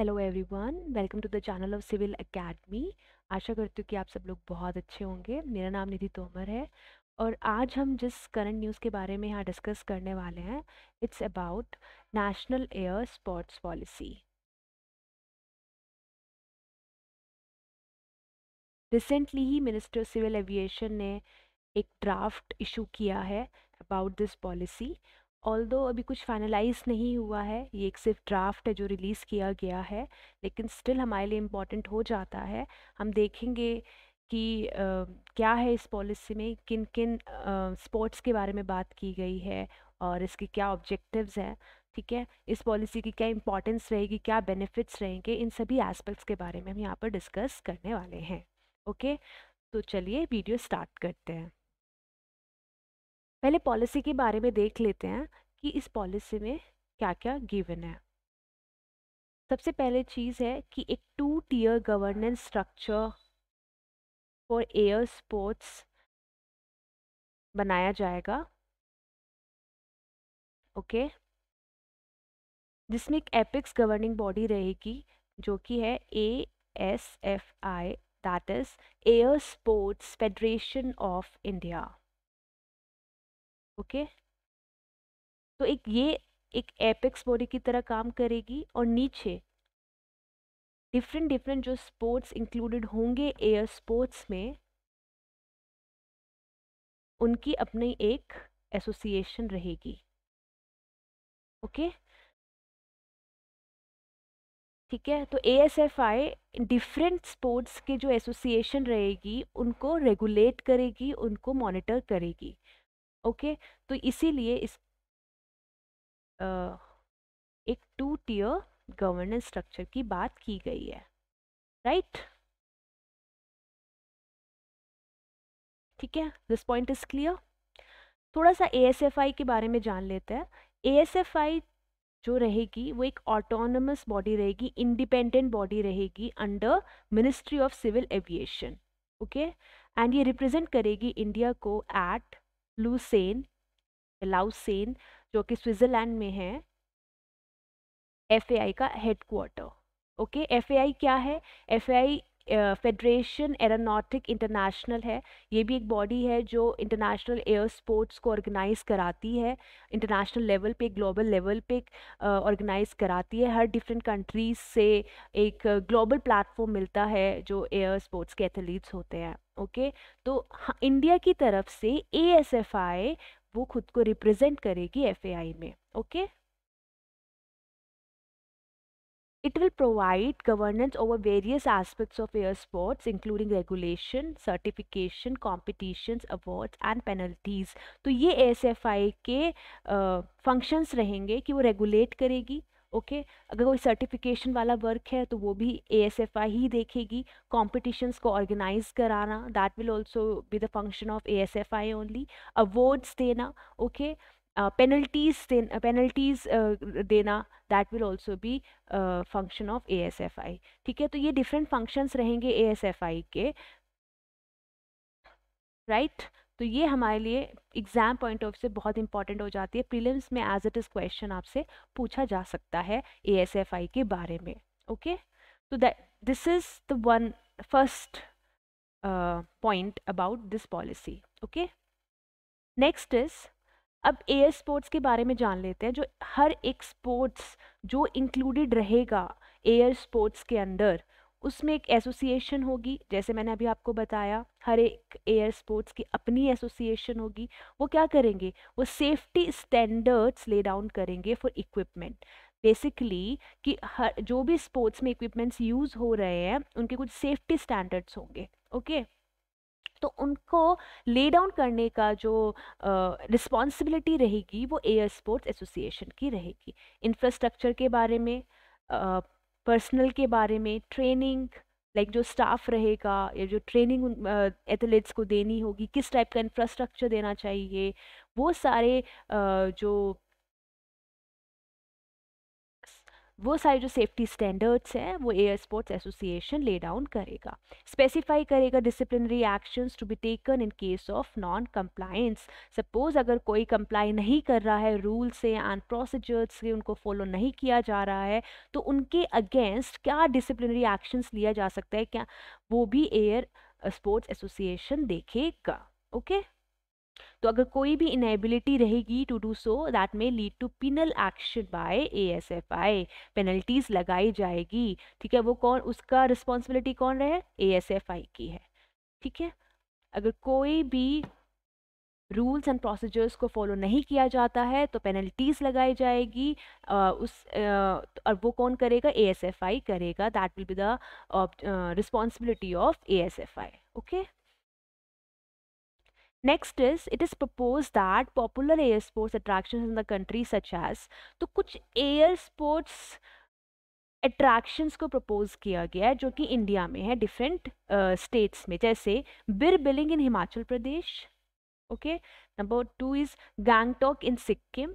Hello everyone welcome to the channel of civil academy आशा करती हूँ कि आप सब लोग बहुत अच्छे होंगे। मेरा नाम निधि तोमर है और आज हम जिस करंट न्यूज़ के बारे में यहाँ डिस्कस करने वाले हैं it's about national air sports policy recently he minister civil aviation ने एक ड्राफ्ट इशू किया है अबाउट दिस पॉलिसी ऑल अभी कुछ फाइनलाइज नहीं हुआ है ये एक सिर्फ़ ड्राफ्ट है जो रिलीज़ किया गया है लेकिन स्टिल हमारे लिए इंपॉर्टेंट हो जाता है। हम देखेंगे कि uh, क्या है इस पॉलिसी में किन किन स्पोर्ट्स के बारे में बात की गई है और इसके क्या ऑब्जेक्टिव्स हैं ठीक है? इस पॉलिसी की क्या इंपॉर्टेंस रहेगी क्या बेनिफिट्स रहेंगे इन सभी एस्पेक्ट्स के बारे में हम यहाँ पर डिस्कस करने वाले हैं ओके तो चलिए वीडियो स्टार्ट करते हैं। पहले पॉलिसी के बारे में देख लेते हैं कि इस पॉलिसी में क्या क्या गिवन है। सबसे पहले चीज़ है कि एक two tier governance structure for air sports बनाया जाएगा। ओके? जिसमें एक एपिक्स गवर्निंग बॉडी रहेगी, जो कि है A S F I that is air sports federation of India okay? तो एक ये एक एपेक्स बॉडी की तरह काम करेगी और नीचे डिफरेंट डिफरेंट जो स्पोर्ट्स इंक्लूडेड होंगे एयर स्पोर्ट्स में, उनकी अपनी एक एसोसिएशन रहेगी। ओके? ठीक है तो A S F I different sports के जो एसोसिएशन रहेगी, उनको रेगुलेट करेगी, उनको मॉनिटर करेगी। ओके? तो इसीलिए इस आ, एक टू टीयर गवर्नेंस स्ट्रक्चर की बात की गई है राइट ठीक है? दिस पॉइंट इज़ क्लियर थोड़ा सा एएसएफआई के बारे में जान लेते हैं। एएसएफआई जो रहेगी वो एक ऑटोनमस बॉडी रहेगी इंडिपेंडेंट बॉडी रहेगी under ministry of civil aviation okay and ये रिप्रेजेंट करेगी इंडिया को एट लूसेन लाउसेन जो कि स्विट्ज़रलैंड में है एफएआई का हेडक्वार्टर ओके एफएआई क्या है? एफ़ फेडरेशन एरोनॉटिक इंटरनेशनल है। ये भी एक बॉडी है जो इंटरनेशनल एयर स्पोर्ट्स को ऑर्गेनाइज कराती है। इंटरनेशनल लेवल पे ग्लोबल लेवल पे ऑर्गेनाइज कराती है। हर डिफरेंट कंट्रीज़ से एक ग्लोबल प्लेटफॉर्म मिलता है जो एयर स्पोर्ट्स के एथलीट्स होते हैं। ओके तो इंडिया की तरफ़ से ए वो खुद को रिप्रेजेंट करेगी एफएआई में। Okay It will provide governance over various aspects of air sports, including regulation, certification, competitions, awards and penalties. तो ये ASFI के फ़ंक्शंस uh, रहेंगे कि वो रेगुलेट करेगी ओके okay? अगर कोई सर्टिफिकेशन वाला वर्क है तो वो भी एफ़ आई ही देखेगी कॉम्पिटिशन्स को ऑर्गेनाइज कराना that will also be the function of A F I only awards देना ओके okay? पेनल्टीज पेनल्टीज देना that will also be function of A S F I ठीक है? तो ये डिफरेंट फ़ंक्शंस रहेंगे ए एस एफ़ आई के right right? तो ये हमारे लिए एग्ज़ाम पॉइंट ऑफ़ से बहुत इंपॉर्टेंट हो जाती है। प्रीलिम्स में एज इट इज़ क्वेश्चन आपसे पूछा जा सकता है ए एस एफ़ आई के बारे में ओके तो this is the one first point about this policy okay next is अब एयर स्पोर्ट्स के बारे में जान लेते हैं, जो हर एक स्पोर्ट्स जो इंक्लूडेड रहेगा एयर स्पोर्ट्स के अंदर, उसमें एक एसोसिएशन होगी। जैसे मैंने अभी आपको बताया, हर एक एयर स्पोर्ट्स की अपनी एसोसिएशन होगी। वो क्या करेंगे? वो सेफ्टी स्टैंडर्ड्स ले डाउन करेंगे फॉर इक्विपमेंट बेसिकली कि हर, जो भी स्पोर्ट्स में इक्विपमेंट्स यूज़ हो रहे हैं, उनके कुछ सेफ्टी स्टैंडर्ड्स होंगे ओके okay? तो उनको ले डाउन करने का जो रिस्पॉन्सिबिलिटी रहेगी वो एयर स्पोर्ट्स एसोसिएशन की रहेगी। इंफ्रास्ट्रक्चर के बारे में पर्सनल के बारे में ट्रेनिंग लाइक like जो स्टाफ रहेगा या जो ट्रेनिंग एथलीट्स को देनी होगी किस टाइप का इंफ्रास्ट्रक्चर देना चाहिए वो सारे uh, जो वो सारे जो सेफ्टी स्टैंडर्ड्स हैं, वो air sports association lay down करेगा। स्पेसिफाई करेगा disciplinary actions to be taken in case of non compliance suppose अगर कोई कंप्लाई नहीं कर रहा है रूल से एंड प्रोसीजर्स से उनको फॉलो नहीं किया जा रहा है तो उनके अगेंस्ट क्या डिसिप्लिनरी एक्शंस लिया जा सकता है? क्या वो भी एयर स्पोर्ट्स एसोसिएशन देखेगा ओके okay? तो अगर कोई भी इनेबिलिटी रहेगी to do so that may lead to penal action by A S F I penalties लगाई जाएगी। ठीक है वो कौन उसका रिस्पॉन्सिबिलिटी कौन रहे? ए एस एफ़ आई की है। ठीक है? अगर कोई भी रूल्स एंड प्रोसीजर्स को फॉलो नहीं किया जाता है तो पेनल्टीज लगाई जाएगी। आ, उस और वो कौन करेगा? ए एस एफ़ आई करेगा। That will be the responsibility of A S F I okay Next is, it is proposed that popular air sports attractions in the country such as, तो कुछ air sports अट्रैक्शंस को propose किया गया है जो कि India में है डिफरेंट स्टेट्स uh, में जैसे Bir Billing in Himachal Pradesh okay number two is Gangtok in Sikkim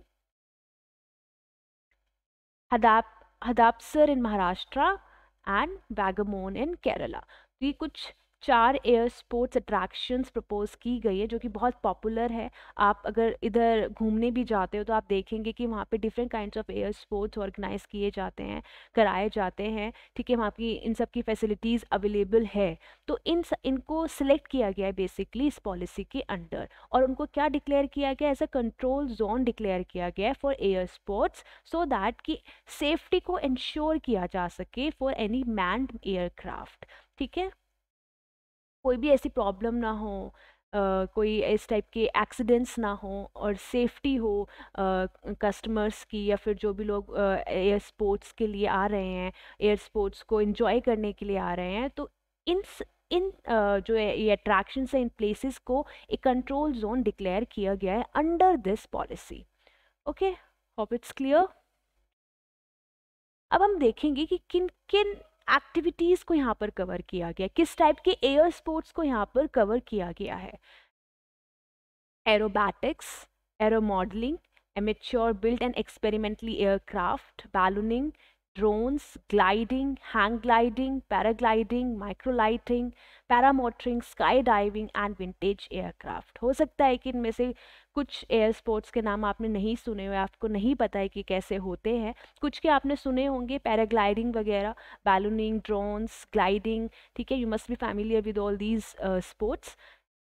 हदाप Hadapsar in Maharashtra and Vagamon in Kerala तो ये कुछ चार एयर स्पोर्ट्स अट्रैक्शंस प्रपोज की गई है, जो कि बहुत पॉपुलर है। आप अगर इधर घूमने भी जाते हो तो आप देखेंगे कि वहाँ पे different kinds of air sports organise किए जाते हैं, कराए जाते हैं। ठीक है, वहाँ की, इन सब की फैसिलिटीज़ अवेलेबल है। तो इन इनको सिलेक्ट किया गया है बेसिकली इस पॉलिसी के अंडर और उनको क्या डिक्लेयर किया गया as a control zone declare किया गया है for air sports so that कि सेफ्टी को इंश्योर किया जा सके फॉर एनी मैंड एयरक्राफ्ट ठीक है? कोई भी ऐसी प्रॉब्लम ना हो Uh, कोई इस टाइप के एक्सीडेंट्स ना हो और सेफ्टी हो कस्टमर्स uh, की या फिर जो भी लोग एयर uh, स्पोर्ट्स के लिए आ रहे हैं एयर स्पोर्ट्स को इन्जॉय करने के लिए आ रहे हैं तो इन इन जो ये अट्रैक्शन है इन प्लेसेस को एक कंट्रोल जोन डिक्लेयर किया गया है under this policy okay hope it's clear अब हम देखेंगे कि किन किन एक्टिविटीज़ को यहाँ पर कवर किया गया किस टाइप के एयर स्पोर्ट्स को यहाँ पर कवर किया गया है? Aerobatics aero modelling amateur build and experimentally aircraft ballooning drones, gliding, hang gliding, paragliding, microlighting, paramotoring skydiving and vintage aircraft. हो सकता है कि इनमें से कुछ एयर स्पोर्ट्स के नाम आपने नहीं सुने हुए, आपको नहीं पता है कि कैसे होते हैं। कुछ के आपने सुने होंगे, पैराग्लाइडिंग वगैरह, बैलूनिंग, ड्रोन्स, ग्लाइडिंग, ठीक है you must be familiar with all these sports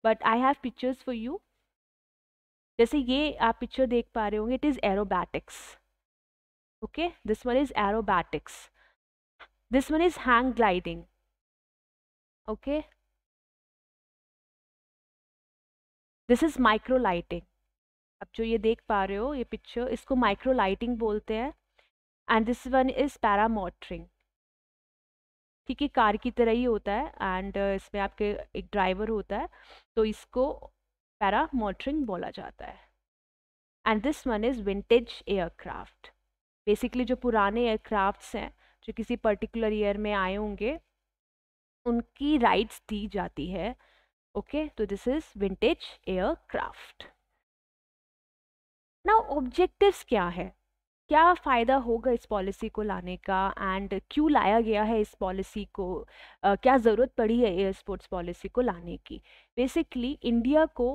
but I have pictures for you जैसे ये आप पिक्चर देख पा रहे होंगे it is aerobatics okay this one is aerobatics. This one is hang gliding, okay? This is microlighting अब जो ये देख पा रहे हो, ये पिक्चर इसको माइक्रो लाइटिंग बोलते हैं and this one is paramotoring ठीक है, कार की तरह ही होता है एंड इसमें आपके एक ड्राइवर होता है तो इसको पैरा पैरामोटरिंग बोला जाता है. And this one is vintage aircraft basically जो पुराने एयरक्राफ्ट्स हैं, जो किसी पर्टिकुलर ईयर में आए होंगे, उनकी राइट्स दी जाती है. ओके तो this is vintage aircraft now objectives क्या है? क्या फ़ायदा होगा इस पॉलिसी को लाने का? एंड क्यों लाया गया है इस पॉलिसी को? uh, क्या ज़रूरत पड़ी है एयर स्पोर्ट्स पॉलिसी को लाने की? बेसिकली इंडिया को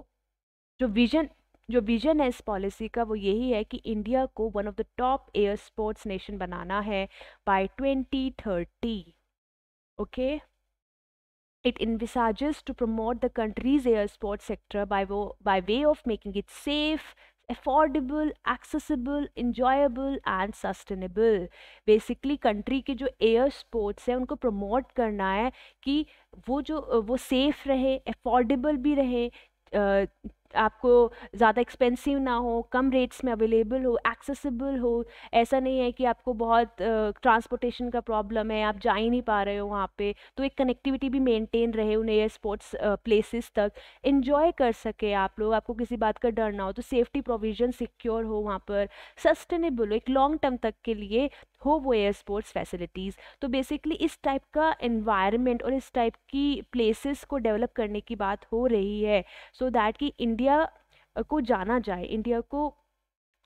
जो विजन जो विजन है इस पॉलिसी का वो यही है कि इंडिया को one of the top air sports nation बनाना है by 2030 okay it envisages to promote the country's air sports sector by, by way of making it safe, affordable, accessible, enjoyable and sustainable. Basically country के जो air sports है उनको promote करना है कि वो जो वो safe रहे, affordable भी रहे, आपको ज़्यादा एक्सपेंसिव ना हो कम रेट्स में अवेलेबल हो एक्सेसिबल हो ऐसा नहीं है कि आपको बहुत ट्रांसपोर्टेशन uh, का प्रॉब्लम है आप जा ही नहीं पा रहे हो वहाँ पे तो एक कनेक्टिविटी भी मेंटेन रहे उन एयर स्पोर्ट्स प्लेसेस तक। इन्जॉय कर सके आप लोग आपको किसी बात का डर ना हो तो सेफ्टी प्रोविज़न सिक्योर हो वहाँ पर। सस्टेनेबल हो एक लॉन्ग टर्म तक के लिए हो वो एयर स्पोर्ट्स फैसिलिटीज़ तो बेसिकली इस टाइप का इन्वायरमेंट और इस टाइप की प्लेसेस को डेवलप करने की बात हो रही है। सो so दैट कि इंडिया को जाना जाए इंडिया को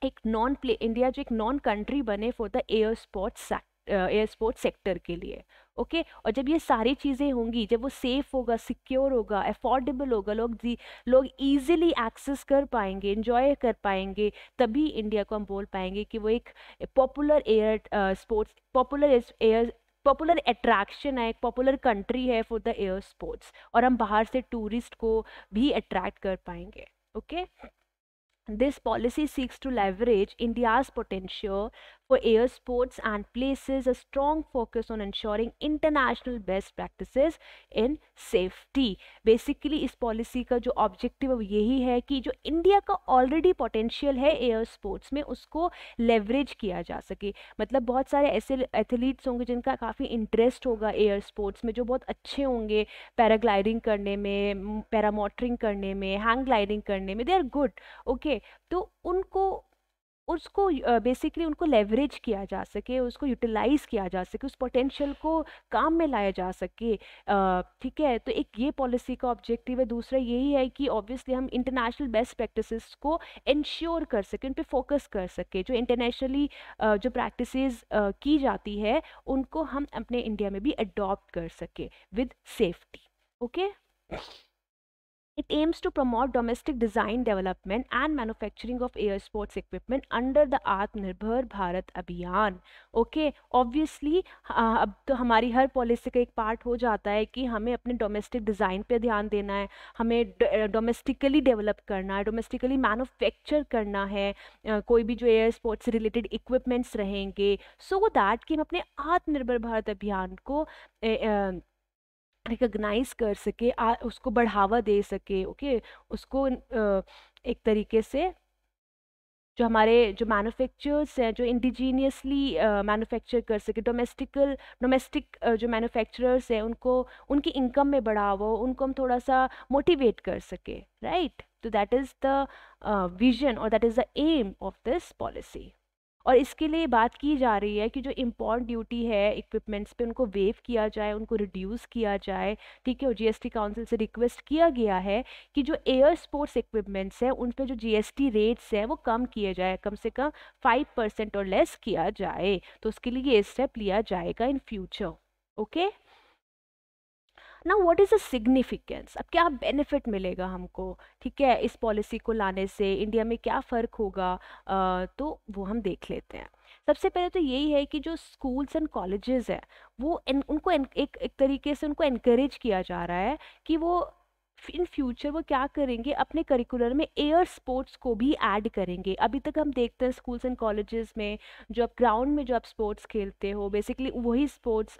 एक नॉन प्ले इंडिया जो एक नॉन कंट्री बने for the air sports air sports sector के लिए ओके okay? और जब ये सारी चीज़ें होंगी, जब वो सेफ़ होगा सिक्योर होगा अफोर्डेबल होगा, लोग जी, लोग इजीली एक्सेस कर पाएँगे इंजॉय कर पाएँगे, तभी इंडिया को हम बोल पाएँगे कि वो एक popular air sports popular air popular attraction है, एक पॉपुलर कंट्री है फॉर द एयर स्पोर्ट्स और हम बाहर से टूरिस्ट को भी अट्रैक्ट कर पाएँगे okay this policy seeks to leverage India's potential for air, sports and places, a strong focus on ensuring international best practices in safety. Basically, इस पॉलिसी का जो ऑब्जेक्टिव है, वो यही है कि जो इंडिया का ऑलरेडी पोटेंशियल है एयर स्पोर्ट्स में, उसको लेवरेज किया जा सके मतलब बहुत सारे ऐसे एथलीट्स होंगे जिनका काफ़ी इंटरेस्ट होगा एयर स्पोर्ट्स में, जो बहुत अच्छे होंगे पैराग्लाइडिंग करने में पैरामोटरिंग करने में हैंग ग्लाइडिंग करने में दे आर गुड ओके तो उनको उसको बेसिकली उनको लेवरेज किया जा सके, उसको यूटिलाइज किया जा सके, उस पोटेंशियल को काम में लाया जा सके ठीक है? तो एक ये पॉलिसी का ऑब्जेक्टिव है। दूसरा यही है कि ऑब्वियसली हम इंटरनेशनल बेस्ट प्रैक्टिसेस को इंश्योर कर सकें, उन पर फोकस कर सके। जो इंटरनेशनली जो प्रैक्टिसेस की जाती है, उनको हम अपने इंडिया में भी अडॉप्ट कर सके with safety okay It aims to promote domestic design development and manufacturing of air sports equipment under the Atmanirbhar Bharat Abhiyan. Okay obviously अब तो हमारी हर पॉलिसी का एक पार्ट हो जाता है कि हमें अपने डोमेस्टिक डिज़ाइन पे ध्यान देना है, हमें डोमेस्टिकली डेवलप करना है डोमेस्टिकली मैन्युफैक्चर करना है कोई भी जो एयर स्पोर्ट्स से रिलेटेड इक्विपमेंट्स रहेंगे सो so दैट कि हम अपने आत्मनिर्भर भारत अभियान को रिकग्नाइज कर सके आ, उसको बढ़ावा दे सके ओके उसको एक तरीके से जो हमारे जो मैन्युफैक्चरर्स हैं जो इंडिजीनियसली मैन्युफैक्चर कर सके डोमेस्टिकल डोमेस्टिक जो मैन्युफैक्चरर्स हैं उनको उनकी इनकम में बढ़ावा उनको हम थोड़ा सा मोटिवेट कर सके राइट तो दैट इज़ द विजन और that is the aim of this policy और इसके लिए बात की जा रही है कि जो इम्पोर्ट ड्यूटी है इक्विपमेंट्स पे उनको वेव किया जाए, उनको रिड्यूस किया जाए, ठीक है? और जीएसटी काउंसिल से रिक्वेस्ट किया गया है कि जो एयर स्पोर्ट्स इक्विपमेंट्स हैं, उन पर जो जीएसटी रेट्स हैं, वो कम किए जाए, कम से कम फाइव परसेंट और लेस किया जाए। तो उसके लिए ये स्टेप लिया जाएगा इन फ्यूचर ओके ना व्हाट इज़ अ सिग्निफिकेंस अब क्या बेनिफिट मिलेगा हमको? ठीक है इस पॉलिसी को लाने से इंडिया में क्या फ़र्क होगा? आ, तो वो हम देख लेते हैं। सबसे पहले तो यही है कि जो स्कूल्स एंड कॉलेजेस हैं वो इन, उनको एक एक तरीके से उनको इनक्रेज किया जा रहा है कि वो इन फ्यूचर वो क्या करेंगे अपने करिकुलर में एयर स्पोर्ट्स को भी ऐड करेंगे। अभी तक हम देखते हैं स्कूल्स एंड कॉलेजेस में जो आप ग्राउंड में जो आप स्पोर्ट्स खेलते हो बेसिकली वही स्पोर्ट्स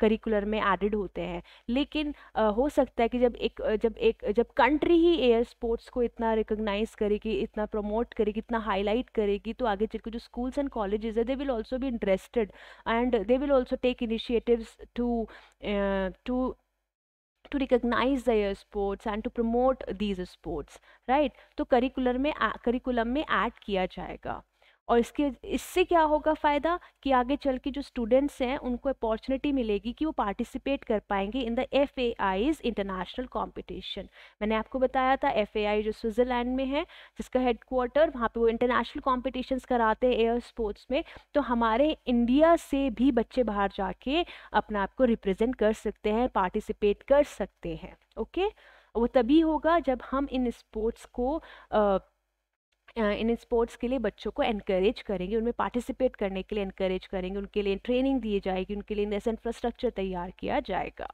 करिकुलर में एडेड होते हैं। लेकिन आ, हो सकता है कि जब एक जब एक जब कंट्री ही एयर स्पोर्ट्स को इतना रिकोगनाइज करेगी इतना प्रमोट करेगी इतना हाईलाइट करेगी तो आगे चल के जो स्कूल्स एंड कॉलेजेस है दे विल ऑल्सो भी interested and they will also take initiatives to to to recognize the sports and to promote these sports right तो curriculum में curriculum में add किया जाएगा और इसके, इससे क्या होगा फ़ायदा कि आगे चल के जो स्टूडेंट्स हैं, उनको अपॉर्चुनिटी मिलेगी कि वो पार्टिसिपेट कर पाएँगे in the F A I's international competition मैंने आपको बताया था एफ़ ए आई जो स्विट्ज़रलैंड में है, जिसका हेड क्वार्टर वहाँ पे वो इंटरनेशनल कॉम्पिटिशन्स कराते हैं एयर स्पोर्ट्स में तो हमारे इंडिया से भी बच्चे बाहर जाके अपना आप को रिप्रेजेंट कर सकते हैं पार्टिसिपेट कर सकते हैं ओके वो तभी होगा जब हम इन स्पोर्ट्स को इन स्पोर्ट्स के लिए बच्चों को एनकरेज करेंगे उनमें पार्टिसिपेट करने के लिए एनकरेज करेंगे उनके लिए ट्रेनिंग दी जाएगी उनके लिए ऐसा इंफ्रास्ट्रक्चर तैयार किया जाएगा।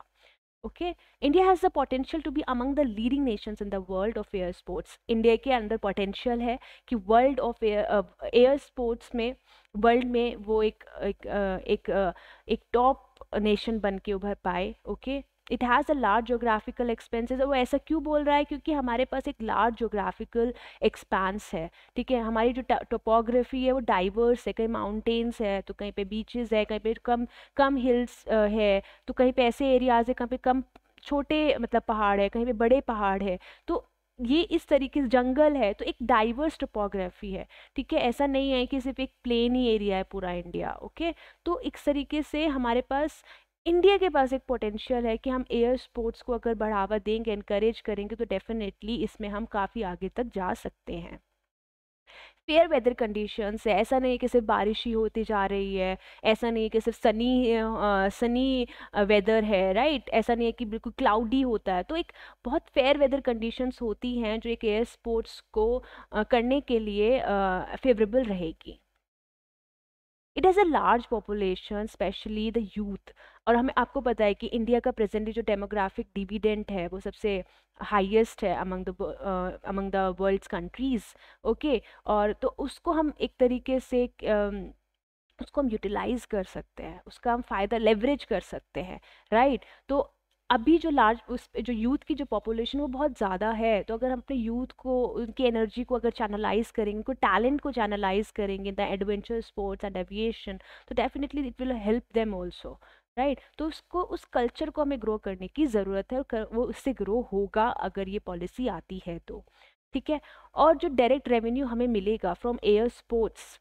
Okay? India has the potential to be among the leading nations in the world of air sports. India के अंदर पोटेंशियल है कि world of air air sports में वर्ल्ड में वो एक एक एक, एक टॉप नेशन बन के उभर पाए okay? okay? It has a large geographical expanses वो ऐसा क्यों बोल रहा है? क्योंकि हमारे पास एक लार्ज जोग्राफिकल एक्सपांस है, ठीक है? हमारी जो टोपोग्राफी है वो डाइवर्स है, कहीं माउंटेन्स है तो कहीं पे बीचेस है, कहीं पे कम कम हिल्स है तो कहीं पे ऐसे एरियाज़ है, कहीं पे कम छोटे मतलब पहाड़ है, कहीं पे बड़े पहाड़ है तो ये इस तरीके से जंगल है तो एक डाइवर्स टोपोग्राफी है, ठीक है? ऐसा नहीं है कि सिर्फ़ एक प्लेन ही एरिया है पूरा इंडिया ओके तो इस तरीके से हमारे पास इंडिया के पास एक पोटेंशियल है कि हम एयर स्पोर्ट्स को अगर बढ़ावा देंगे इनक्रेज करेंगे तो डेफिनेटली इसमें हम काफ़ी आगे तक जा सकते हैं। फेयर वेदर कंडीशंस है ऐसा नहीं है कि सिर्फ़ बारिश ही होती जा रही है ऐसा नहीं है कि सिर्फ़ सनी सनी वेदर है राइट ऐसा नहीं है कि बिल्कुल क्लाउडी होता है। तो एक बहुत फेयर वेदर कंडीशंस होती हैं जो एक एयर स्पोर्ट्स को uh, करने के लिए फेवरेबल रहेगी। It has a large population specially the youth और हमें आपको पता है कि इंडिया का प्रेजेंटली जो डेमोग्राफिक डिविडेंट है वो सबसे हाईएस्ट है among the among the world's countries okay और तो उसको हम एक तरीके से uh, उसको हम यूटिलाइज कर सकते हैं उसका हम फ़ायदा लेवरेज कर सकते हैं राइट right? तो अभी जो लार्ज, उस जो यूथ की जो पॉपुलेशन वो बहुत ज़्यादा है। तो अगर हम अपने यूथ को, उनकी एनर्जी को अगर चैनलाइज करेंगे, उनको टैलेंट को चैनलाइज करेंगे, the adventure sports and aviation तो definitely it will help them also right? तो उसको, उस कल्चर को हमें ग्रो करने की ज़रूरत है और वो उससे ग्रो होगा अगर ये पॉलिसी आती है तो ठीक है? और जो डायरेक्ट रेवेन्यू हमें मिलेगा from air sports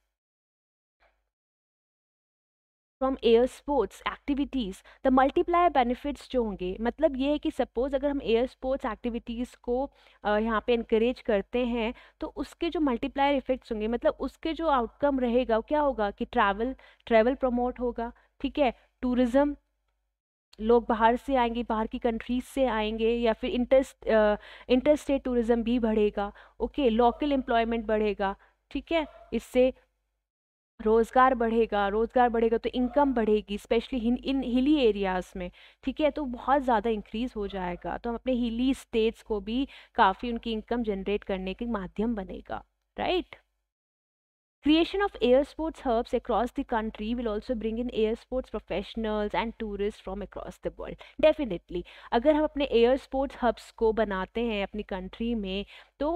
from air sports activities the multiplier benefits जो होंगे मतलब ये है कि सपोज़ अगर हम एयर स्पोर्ट्स एक्टिविटीज़ को यहाँ पे इनक्रेज करते हैं तो उसके जो मल्टीप्लायर इफ़ेक्ट्स होंगे मतलब उसके जो आउटकम रहेगा क्या होगा कि ट्रैवल ट्रैवल प्रमोट होगा, ठीक है? टूरिज़्म लोग बाहर से आएँगे, बाहर की कंट्रीज़ से आएँगे, या फिर इंटरस्ट इंटर स्टेट टूरिज़्म भी बढ़ेगा ओके लोकल एम्प्लॉयमेंट बढ़ेगा, ठीक है? इससे रोज़गार बढ़ेगा रोज़गार बढ़ेगा तो इनकम बढ़ेगी specially in in hilly areas में, ठीक है? तो बहुत ज़्यादा इंक्रीज़ हो जाएगा तो हम अपने हिली स्टेट्स को भी काफ़ी उनकी इनकम जनरेट करने के माध्यम बनेगा right creation of air sports hubs across the country will also bring in air sports professionals and tourist from across the world definitely अगर हम अपने एयर स्पोर्ट्स हब्स को बनाते हैं अपनी कंट्री में तो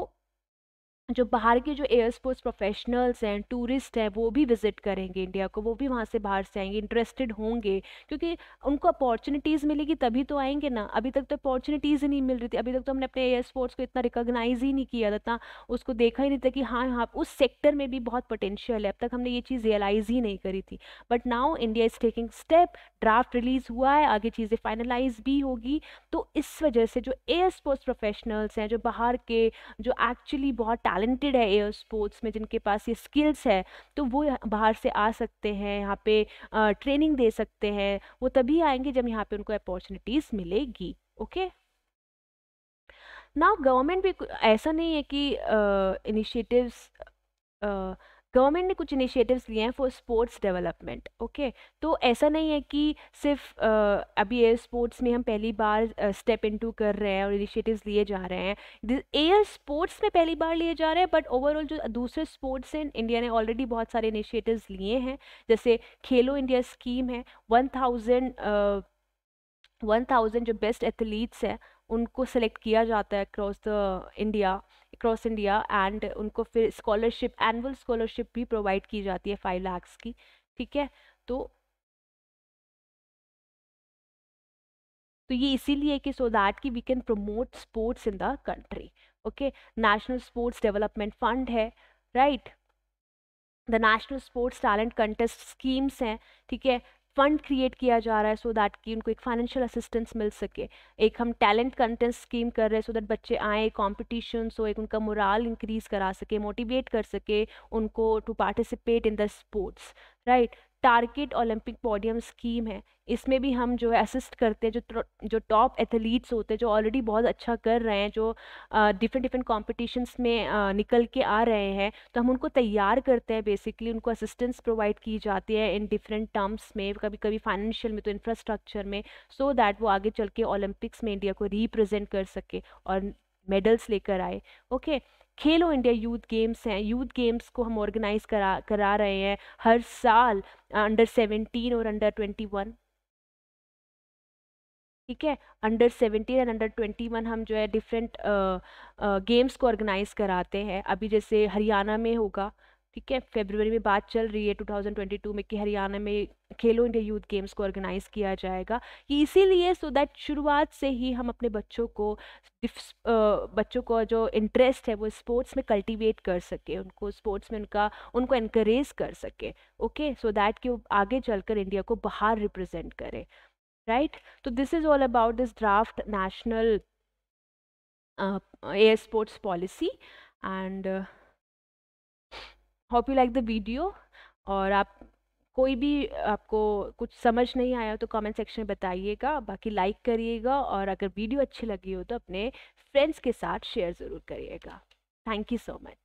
जो बाहर के जो एयर स्पोर्ट्स प्रोफेशनल्स हैं टूरिस्ट हैं, वो भी विज़िट करेंगे इंडिया को, वो भी वहाँ से बाहर से आएँगे इंटरेस्टेड होंगे। क्योंकि उनको अपॉर्चुनिटीज़ मिलेगी तभी तो आएँगे ना। अभी तक तो अपॉर्चुनिटीज़ ही नहीं मिल रही थी। अभी तक तो हमने अपने एयर स्पोर्ट्स को इतना रिकोगनाइज़ ही नहीं किया था उसको देखा ही नहीं था कि हाँ हाँ उस सेक्टर में भी बहुत पोटेंशियल है। अब तक हमने ये चीज़ रियलाइज़ ही नहीं करी थी। But now India is taking step draft release हुआ है, आगे चीज़ें फाइनलाइज भी होगी। तो इस वजह से जो एयर स्पोर्ट्स प्रोफेशनल्स हैं, जो बाहर के, जो एक्चुअली बहुत टैलेंटेड है एयर स्पोर्ट्स में जिनके पास ये स्किल्स है तो वो बाहर से आ सकते हैं यहाँ पे ट्रेनिंग दे सकते हैं वो तभी आएँगे जब यहाँ पे उनको अपॉर्चुनिटीज़ मिलेगी ओके? ना गवर्नमेंट भी ऐसा नहीं है कि इनिशिएटिव्स uh, गवर्नमेंट ने कुछ इनिशिएटिव्स लिए हैं फॉर स्पोर्ट्स डेवलपमेंट ओके तो ऐसा नहीं है कि सिर्फ़ आ, अभी एयर स्पोर्ट्स में हम पहली बार स्टेप इनटू कर रहे हैं और इनिशिएटिव्स लिए जा रहे हैं। एयर स्पोर्ट्स में पहली बार लिए जा रहे हैं बट ओवरऑल जो दूसरे स्पोर्ट्स हैं इंडिया ने ऑलरेडी बहुत सारे इनिशिएटिव्स लिए हैं। जैसे खेलो इंडिया स्कीम है वन थाउज़ेंड वन थाउज़ेंड जो बेस्ट एथलीट्स हैं उनको सेलेक्ट किया जाता है across the India across India and उनको फिर स्कॉलरशिप एनुअल स्कॉलरशिप भी प्रोवाइड की जाती है फाइव लैक्स की, ठीक है? तो तो ये इसीलिए कि सो दैट कि we can promote sports in the country okay national sports development fund है right the national sports talent contest schemes हैं, ठीक है? फंड क्रिएट किया जा रहा है सो so दैट कि उनको एक फाइनेंशियल असिस्टेंस मिल सके। एक हम टैलेंट कंटेंट स्कीम कर रहे हैं सो दैट बच्चे आए कॉम्पिटिशन हो, एक उनका मोराल इंक्रीज करा सके मोटिवेट कर सके उनको to participate in the sports right target Olympic podium scheme है इसमें भी हम जो है असिस्ट करते हैं जो जो टॉप एथलीट्स होते हैं जो ऑलरेडी बहुत अच्छा कर रहे हैं जो डिफरेंट डिफरेंट कॉम्पिटिशन्स में आ, निकल के आ रहे हैं तो हम उनको तैयार करते हैं बेसिकली उनको असिस्टेंस प्रोवाइड की जाती है इन डिफरेंट टर्म्स में कभी कभी फाइनेंशियल में तो इंफ्रास्ट्रक्चर में सो so दैट वो आगे चल के ओलंपिक्स में इंडिया को रिप्रेजेंट कर सके और मेडल्स लेकर आए okay okay? Khelo India youth games हैं। यूथ गेम्स को हम ऑर्गेनाइज करा करा रहे हैं हर साल अंडर सेवेंटीन और अंडर ट्वेंटी वन ठीक है? Under seventeen and under twenty one हम जो है डिफरेंट गेम्स को ऑर्गेनाइज कराते हैं। अभी जैसे हरियाणा में होगा ठीक है फेब्रुवरी में बात चल रही है 2022 में कि हरियाणा में खेलो इंडिया यूथ गेम्स को ऑर्गेनाइज किया जाएगा। कि इसीलिए सो दैट शुरुआत से ही हम अपने बच्चों को बच्चों को जो इंटरेस्ट है वो स्पोर्ट्स में कल्टीवेट कर सके, उनको स्पोर्ट्स में उनका, उनको इनक्रेज कर सके ओके सो दैट कि वो आगे चलकर इंडिया को बाहर रिप्रेजेंट करे राइट तो this is all about this draft national air sports policy and hope you like the video और आप कोई भी आपको कुछ समझ नहीं आया तो कमेंट सेक्शन में बताइएगा। बाकी लाइक करिएगा और अगर वीडियो अच्छी लगी हो तो अपने फ्रेंड्स के साथ शेयर ज़रूर करिएगा। Thank you so much